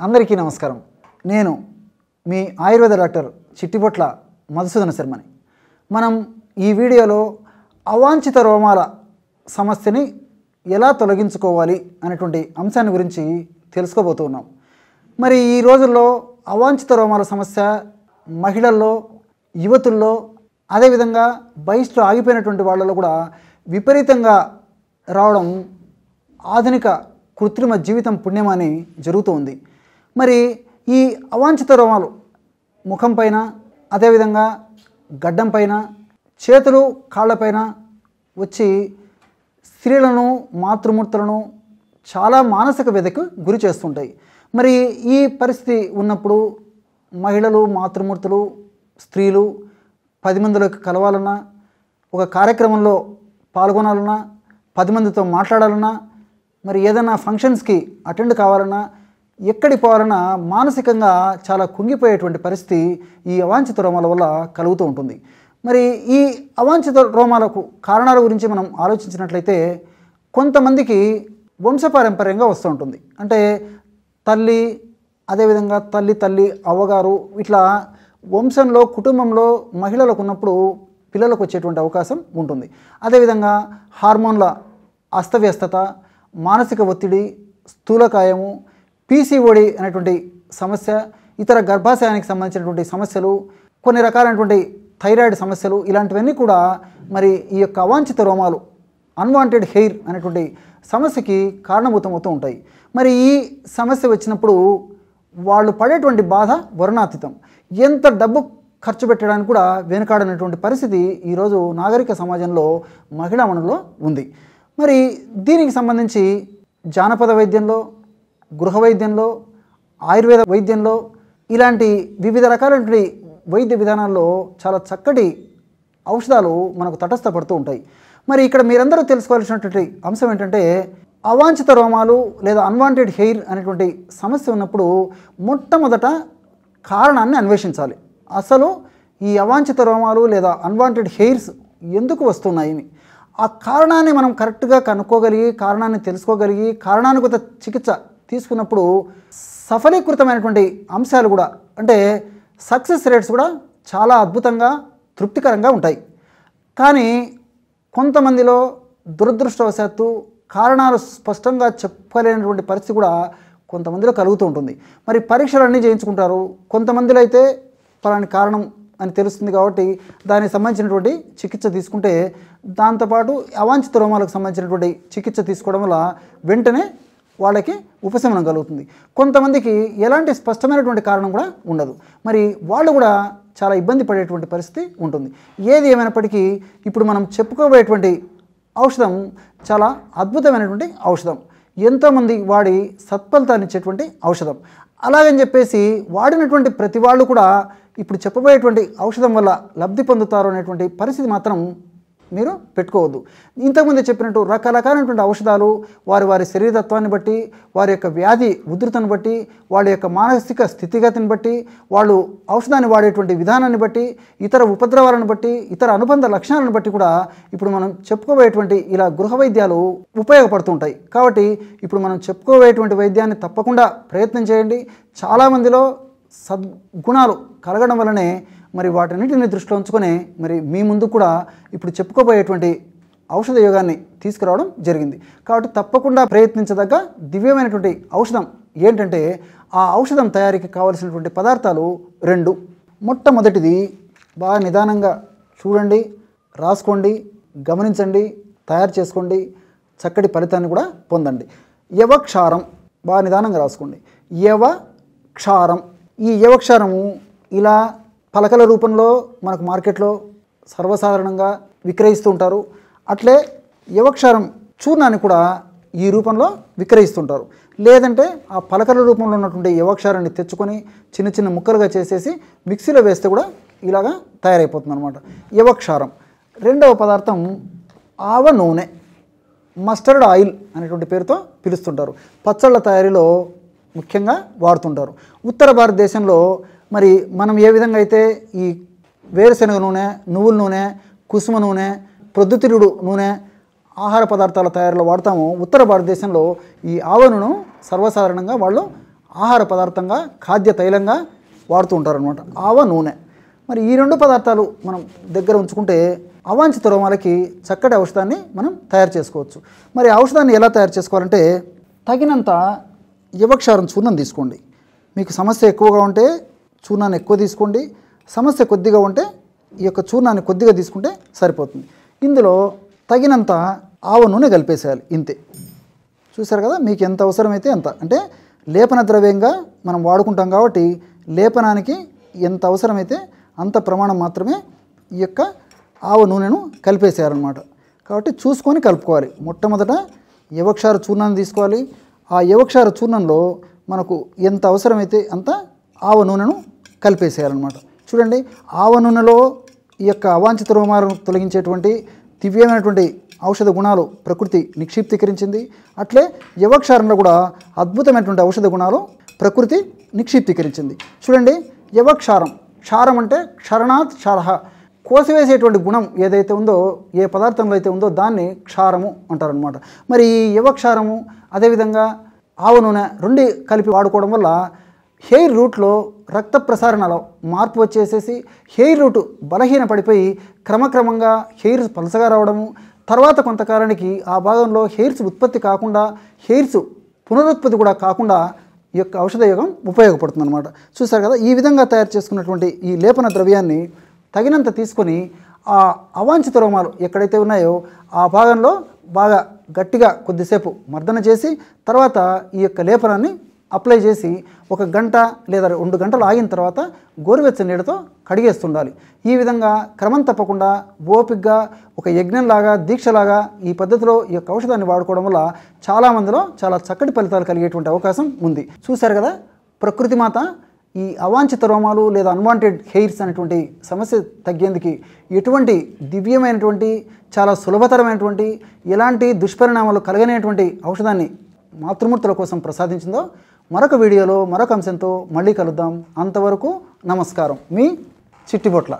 అందరికీ నమస్కారం. నేను మీ ఆయుర్వేద డాక్టర్ చిట్టిపొట్ల మధుసూదన శర్మని. మనం ఈ వీడియోలో అవాంఛిత రోమాల సమస్యని ఎలా తొలగించుకోవాలి అనేటువంటి అంశాన్ని గురించి తెలుసుకోబోతున్నాం. మరి ఈ రోజుల్లో అవాంఛిత రోమాల సమస్య మహిళల్లో యువతుల్లో అదేవిధంగా బయస్లో ఆగిపోయినటువంటి వాళ్ళలో కూడా విపరీతంగా రావడం ఆధునిక కృత్రిమ జీవితం పుణ్యమని జరుగుతూ ఉంది మరి ఈ అవాంఛిత రోమాలు ముఖం పైన అదేవిధంగా గడ్డం పైన చేతులు కాళ్ళపైన వచ్చి స్త్రీలను మాతృమూర్తులను చాలా మానసిక వ్యధకు గురి చేస్తుంటాయి. మరి ఈ పరిస్థితి ఉన్నప్పుడు మహిళలు మాతృమూర్తులు స్త్రీలు పది మందిలోకి కలవాలన్నా ఒక కార్యక్రమంలో పాల్గొనాలన్నా పది మందితో మాట్లాడాలన్నా మరి ఏదైనా ఫంక్షన్స్కి అటెండ్ కావాలన్నా ఎక్కడి పాలన మానసికంగా చాలా కుంగిపోయేటువంటి పరిస్థితి ఈ అవాంఛిత రోమాల వల్ల కలుగుతూ ఉంటుంది. మరి ఈ అవాంఛిత రోమాలకు కారణాల గురించి మనం ఆలోచించినట్లయితే కొంతమందికి వంశపారంపర్యంగా వస్తూ ఉంటుంది. అంటే తల్లి అదేవిధంగా తల్లి తల్లి అవ్వగారు ఇట్లా వంశంలో కుటుంబంలో మహిళలకు ఉన్నప్పుడు పిల్లలకు వచ్చేటువంటి అవకాశం ఉంటుంది. అదేవిధంగా హార్మోన్ల అస్తవ్యస్తత మానసిక ఒత్తిడి స్థూలకాయము పీసీఓడి అనేటువంటి సమస్య ఇతర గర్భాశయానికి సంబంధించినటువంటి సమస్యలు కొన్ని రకాలైనటువంటి థైరాయిడ్ సమస్యలు ఇలాంటివన్నీ కూడా మరి ఈ యొక్క అవాంఛిత రోమాలు అన్వాంటెడ్ హెయిర్ అనేటువంటి సమస్యకి కారణభూతమవుతూ ఉంటాయి. మరి ఈ సమస్య వచ్చినప్పుడు వాళ్ళు పడేటువంటి బాధ వర్ణాతీతం. ఎంత డబ్బు ఖర్చు పెట్టడానికి కూడా వెనుకాడనటువంటి పరిస్థితి ఈరోజు నాగరిక సమాజంలో మహిళా మనులో ఉంది. మరి దీనికి సంబంధించి జానపద వైద్యంలో గృహ వైద్యంలో ఆయుర్వేద వైద్యంలో ఇలాంటి వివిధ రకాలైనటువంటి వైద్య విధానాల్లో చాలా చక్కటి ఔషధాలు మనకు తటస్థపడుతూ ఉంటాయి. మరి ఇక్కడ మీరందరూ తెలుసుకోవాల్సినటువంటి అంశం ఏంటంటే అవాంఛిత రోమాలు లేదా అన్వాంటెడ్ హెయిర్ అనేటువంటి సమస్య ఉన్నప్పుడు మొట్టమొదట కారణాన్ని అన్వేషించాలి. అసలు ఈ అవాంఛిత రోమాలు లేదా అన్వాంటెడ్ హెయిర్స్ ఎందుకు వస్తున్నాయని ఆ కారణాన్ని మనం కరెక్ట్గా కనుక్కోగలిగి కారణాన్ని తెలుసుకోగలిగి కారణానుగత చికిత్స తీసుకున్నప్పుడు సఫలీకృతమైనటువంటి అంశాలు కూడా అంటే సక్సెస్ రేట్స్ కూడా చాలా అద్భుతంగా తృప్తికరంగా ఉంటాయి. కానీ కొంతమందిలో దురదృష్టవశాత్తు కారణాలు స్పష్టంగా చెప్పలేనటువంటి పరిస్థితి కూడా కొంతమందిలో కలుగుతూ ఉంటుంది. మరి పరీక్షలు అన్నీ చేయించుకుంటారు. కొంతమందిలో అయితే పలాని కారణం అని తెలుస్తుంది కాబట్టి దానికి సంబంధించినటువంటి చికిత్స తీసుకుంటే దాంతోపాటు అవాంఛిత రోమాలకు సంబంధించినటువంటి చికిత్స తీసుకోవడం వల్ల వెంటనే వాళ్ళకి ఉపశమనం కలుగుతుంది. కొంతమందికి ఎలాంటి స్పష్టమైనటువంటి కారణం కూడా ఉండదు. మరి వాళ్ళు కూడా చాలా ఇబ్బంది పడేటువంటి పరిస్థితి ఉంటుంది. ఏది ఏమైనప్పటికీ ఇప్పుడు మనం చెప్పుకోబోయేటువంటి ఔషధం చాలా అద్భుతమైనటువంటి ఔషధం. ఎంతోమంది వాడి సత్ఫలితాన్ని ఇచ్చేటువంటి ఔషధం. అలాగని చెప్పేసి వాడినటువంటి ప్రతి వాళ్ళు కూడా ఇప్పుడు చెప్పబోయేటువంటి ఔషధం వల్ల లబ్ధి పొందుతారు అనేటువంటి పరిస్థితి మాత్రం మీరు పెట్టుకోవద్దు. ఇంతకుముందే చెప్పినట్టు రకరకాలైనటువంటి ఔషధాలు వారి వారి శరీరతత్వాన్ని బట్టి వారి యొక్క వ్యాధి ఉధృతను బట్టి వాళ్ళ యొక్క మానసిక స్థితిగతిని బట్టి వాళ్ళు ఔషధాన్ని వాడేటువంటి విధానాన్ని బట్టి ఇతర ఉపద్రవాలను బట్టి ఇతర అనుబంధ లక్షణాలను బట్టి కూడా ఇప్పుడు మనం చెప్పుకోబోయేటువంటి ఇలా గృహ వైద్యాలు ఉపయోగపడుతుంటాయి. కాబట్టి ఇప్పుడు మనం చెప్పుకోబోయేటువంటి వైద్యాన్ని తప్పకుండా ప్రయత్నం చేయండి. చాలామందిలో సద్గుణాలు కలగడం వల్లనే మరి వాటన్నిటిని దృష్టిలో ఉంచుకొని మరి మీ ముందు కూడా ఇప్పుడు చెప్పుకోబోయేటువంటి ఔషధ యోగాన్ని తీసుకురావడం జరిగింది. కాబట్టి తప్పకుండా ప్రయత్నించదగ్గ దివ్యమైనటువంటి ఔషధం ఏంటంటే ఆ ఔషధం తయారీకి కావలసినటువంటి పదార్థాలు రెండు. మొట్టమొదటిది బాగా నిదానంగా చూడండి రాసుకోండి గమనించండి తయారు చేసుకోండి చక్కటి ఫలితాన్ని కూడా పొందండి. యవక్షారం బాగా నిదానంగా రాసుకోండి. యవ క్షారం ఈ యవక్షారము ఇలా పలకల రూపంలో మనకు మార్కెట్లో సర్వసాధారణంగా విక్రయిస్తూ ఉంటారు. అట్లే యవక్షారం చూర్ణాన్ని కూడా ఈ రూపంలో విక్రయిస్తుంటారు లేదంటే ఆ పలకల రూపంలో ఉన్నటువంటి యవక్షారాన్ని తెచ్చుకొని చిన్న చిన్న ముక్కలుగా చేసేసి మిక్సీలో వేస్తే కూడా ఇలాగా తయారైపోతుంది అనమాట యవక్షారం. రెండవ పదార్థం ఆవ నూనె. మస్టర్డ్ ఆయిల్ అనేటువంటి పేరుతో పిలుస్తుంటారు. పచ్చళ్ళ తయారీలో ముఖ్యంగా వాడుతుంటారు. ఉత్తర భారతదేశంలో మరి మనం ఏ విధంగా అయితే ఈ వేరుశనగ నూనె నువ్వుల నూనె కుసుమ నూనె ప్రొద్దుతిరుడు నూనె ఆహార పదార్థాల తయారీలో వాడతామో ఉత్తర భారతదేశంలో ఈ ఆవనను సర్వసాధారణంగా వాళ్ళు ఆహార పదార్థంగా ఖాద్య తైలంగా వాడుతూ ఉంటారు అనమాట ఆవ నూనె. మరి ఈ రెండు పదార్థాలు మనం దగ్గర ఉంచుకుంటే అవాంఛిత రోమాలకి చక్కటి ఔషధాన్ని మనం తయారు చేసుకోవచ్చు. మరి ఔషధాన్ని ఎలా తయారు చేసుకోవాలంటే తగినంత యువక్షారం చూర్ణం తీసుకోండి. మీకు సమస్య ఎక్కువగా ఉంటే చూర్ణాన్ని ఎక్కువ తీసుకోండి. సమస్య కొద్దిగా ఉంటే ఈ యొక్క చూర్ణాన్ని కొద్దిగా తీసుకుంటే సరిపోతుంది. ఇందులో తగినంత ఆవ నూనె కలిపేసేయాలి ఇంతే. చూశారు కదా? మీకు ఎంత అవసరమైతే అంత. అంటే లేపన ద్రవ్యంగా మనం వాడుకుంటాం కాబట్టి లేపనానికి ఎంత అవసరమైతే అంత ప్రమాణం మాత్రమే ఈ యొక్క ఆవ నూనెను కలిపేసేయాలన్నమాట. కాబట్టి చూసుకొని కలుపుకోవాలి. మొట్టమొదట యవక్షార చూర్ణాన్ని తీసుకోవాలి. ఆ యవక్షార చూర్ణంలో మనకు ఎంత అవసరమైతే అంత ఆవ నూనెను కలిపేసేయాలన్నమాట. చూడండి ఆవ నూనెలో ఈ యొక్క అవాంఛిత రోమాలను తొలగించేటువంటి దివ్యమైనటువంటి ఔషధ గుణాలు ప్రకృతి నిక్షిప్తీకరించింది. అట్లే యవక్షారంలో కూడా అద్భుతమైనటువంటి ఔషధ గుణాలు ప్రకృతి నిక్షిప్తీకరించింది. చూడండి యవక్షారం. క్షారం అంటే క్షరణాత్ క్షారహ కోసివేసేటువంటి గుణం ఏదైతే ఉందో ఏ పదార్థంలో అయితే ఉందో దాన్ని క్షారము అంటారనమాట మరి ఈ యువక్షారము అదేవిధంగా ఆవ నూనె రెండు కలిపి వాడుకోవడం వల్ల హెయిర్ రూట్లో రక్త ప్రసారణలో మార్పు వచ్చేసేసి హెయిర్ రూట్ బలహీన పడిపోయి క్రమక్రమంగా హెయిర్ పలసగా రావడము తర్వాత కొంతకాలానికి ఆ భాగంలో హెయిర్స్ ఉత్పత్తి కాకుండా హెయిర్స్ పునరుత్పత్తి కూడా కాకుండా ఈ యొక్క ఔషధ యోగం ఉపయోగపడుతుంది అనమాట చూసారు కదా ఈ విధంగా తయారు చేసుకున్నటువంటి ఈ లేపన ద్రవ్యాన్ని తగినంత తీసుకొని ఆ అవాంఛిత రోమాలు ఎక్కడైతే ఉన్నాయో ఆ భాగంలో బాగా గట్టిగా కొద్దిసేపు మర్దన చేసి తర్వాత ఈ యొక్క లేపనాన్ని అప్లై చేసి ఒక గంట లేదా రెండు గంటలు ఆగిన తర్వాత గోరువెచ్చ నీళ్ళతో కడిగేస్తుండాలి. ఈ విధంగా క్రమం తప్పకుండా ఓపిగ్గా ఒక యజ్ఞంలాగా దీక్షలాగా ఈ పద్ధతిలో ఈ యొక్క ఔషధాన్ని వాడుకోవడం వల్ల చాలామందిలో చాలా చక్కటి ఫలితాలు కలిగేటువంటి అవకాశం ఉంది. చూశారు కదా? ప్రకృతి మాత ఈ అవాంఛిత రోమాలు లేదా అన్వాంటెడ్ హెయిర్స్ అనేటువంటి సమస్య తగ్గేందుకు ఎటువంటి దివ్యమైనటువంటి చాలా సులభతరమైనటువంటి ఎలాంటి దుష్పరిణామాలు కలగనేటువంటి ఔషధాన్ని మాతృమూర్తుల కోసం ప్రసాదించిందో మరొక వీడియోలో మరొక అంశంతో మళ్ళీ కలుద్దాం. అంతవరకు నమస్కారం. మీ చిట్టిబొట్ల.